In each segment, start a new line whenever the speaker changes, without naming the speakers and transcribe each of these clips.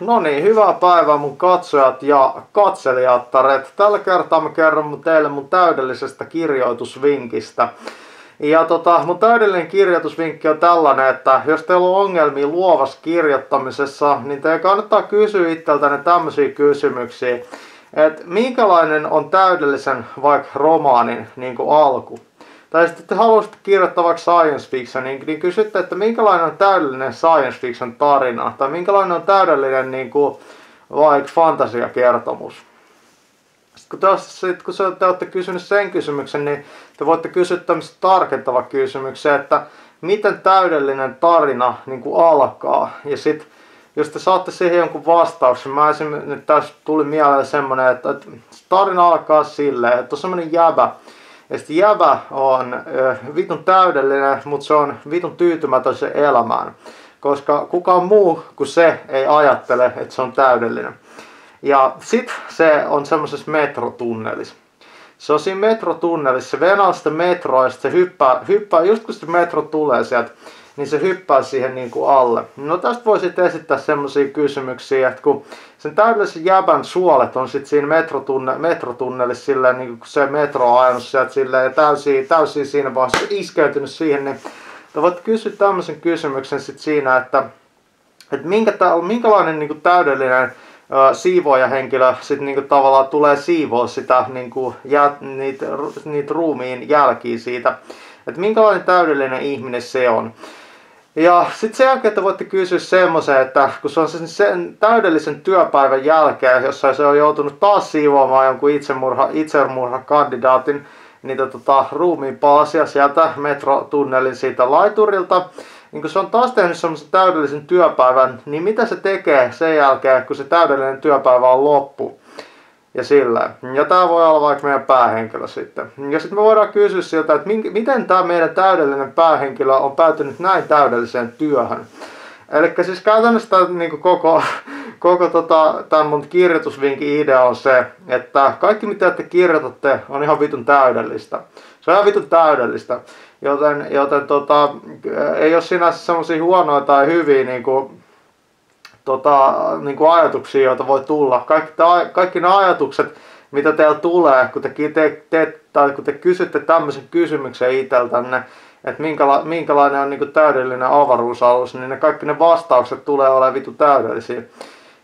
No niin, hyvää päivää mun katsojat ja katselijattaret. Tällä kertaa mä kerron teille mun täydellisestä kirjoitusvinkistä. Ja tota, mun täydellinen kirjoitusvinkki on tällainen, että jos teillä on ongelmia luovassa kirjoittamisessa, niin teidän kannattaa kysyä itseltänne tämmöisiä kysymyksiä. Että minkälainen on täydellisen vaikka romaanin niin alku? Tai sitten te haluaisitte kirjoittaa vaikka science fiction, niin, niin kysytte, että minkälainen on täydellinen science fiction tarina, tai minkälainen on täydellinen niin kuin, vaikka fantasiakertomus. Sitten kun, te, sit, kun te olette kysynyt sen kysymyksen, niin te voitte kysyä tämmöistä tarkentava kysymyksen, että miten täydellinen tarina niin kuin alkaa. Ja sitten jos te saatte siihen jonkun vastauksen, mä esimerkiksi tässä tuli mieleen semmoinen, että, että tarina alkaa silleen, että on semmoinen jäbä, ja sitten jävä on äh, vitun täydellinen, mutta se on vitun tyytymätön se elämään. Koska kukaan muu kuin se ei ajattele, että se on täydellinen. Ja sitten se on semmoisessa metrotunnelissa. Se on siinä metrotunnelissa, se venaa sitä metroa ja se hyppää, hyppää, just kun se metro tulee sieltä, niin se hyppää siihen niin kuin alle. No tästä voisit esittää semmoisia kysymyksiä, että kun sen täydellisen jäbän suolet on sitten siinä metrotunne, metrotunnelissa silleen, niin kuin se metro on ajanut sieltä silleen, ja täysin, täysin siinä vaiheessa iskeytynyt siihen, niin te voit kysyä tämmöisen kysymyksen sitten siinä, että, että minkä, minkälainen niin kuin täydellinen henkilö sitten niinku tavallaan tulee siivoa sitä niinku, jä, niitä, niitä ruumiin jälkiä siitä, että minkälainen täydellinen ihminen se on. Ja sitten sen jälkeen te voitte kysyä semmoisen, että kun se on sen, sen täydellisen työpäivän jälkeen, jossa se on joutunut taas siivoamaan jonkun itsemurha, itsemurhakandidaatin niitä tota, ruumiin palasia sieltä metrotunnelin siitä laiturilta, niin kun se on taas tehnyt semmoisen täydellisen työpäivän, niin mitä se tekee sen jälkeen, kun se täydellinen työpäivä on loppu? Ja sillä. Ja tämä voi olla vaikka meidän päähenkilö sitten. Ja sitten me voidaan kysyä siltä, että mink, miten tämä meidän täydellinen päähenkilö on päätynyt näin täydelliseen työhön. Eli siis käytännössä tämän, niin koko, koko tota, tämän mun kirjoitusvinkin idea on se, että kaikki mitä te kirjoitatte on ihan vitun täydellistä. Se on ihan vitun täydellistä. Joten, joten tota, ei ole sinänsä semmoisia huonoja tai hyviä niin kuin, tota, niin kuin ajatuksia, joita voi tulla. Kaikki, ta, kaikki ne ajatukset, mitä teillä tulee, kun te, te, te, tai kun te kysytte tämmöisen kysymyksen itseltänne, että minkäla, minkälainen on niin kuin täydellinen avaruusalus, niin ne kaikki ne vastaukset tulee olemaan vitu täydellisiä.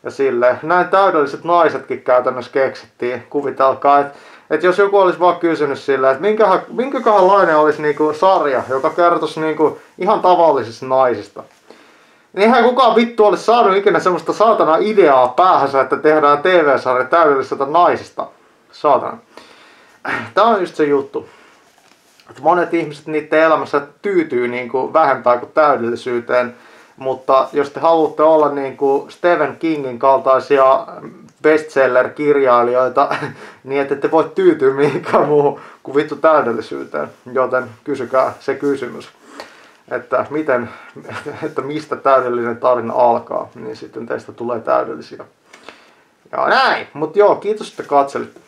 Ja sille näin täydelliset naisetkin käytännössä keksittiin. Kuvitelkaa, että että jos joku olisi vaan kysynyt sillä, että minkähän, minkäköhänlainen olisi niinku sarja, joka kertoisi niinku ihan tavallisista naisista. Eihän kukaan vittu olisi saanut ikinä semmoista saatana ideaa päähänsä, että tehdään TV-sarja täydellisestä naisista. Saatana. Tämä on just se juttu. Että monet ihmiset niiden elämässä tyytyy niin kuin vähempään kuin täydellisyyteen. Mutta jos te haluatte olla niin kuin Stephen Kingin kaltaisia bestseller-kirjailijoita, niin ette te voi tyytyä mihinkään muuhun kuin vittu täydellisyyteen. Joten kysykää se kysymys että, miten, että mistä täydellinen tarina alkaa, niin sitten teistä tulee täydellisiä. Ja näin, mutta joo, kiitos että katselit.